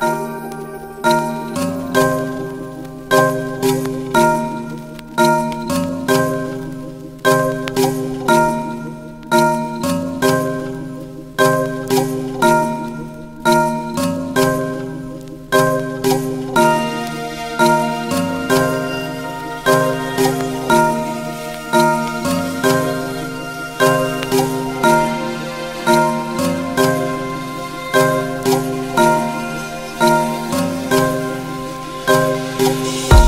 Música Música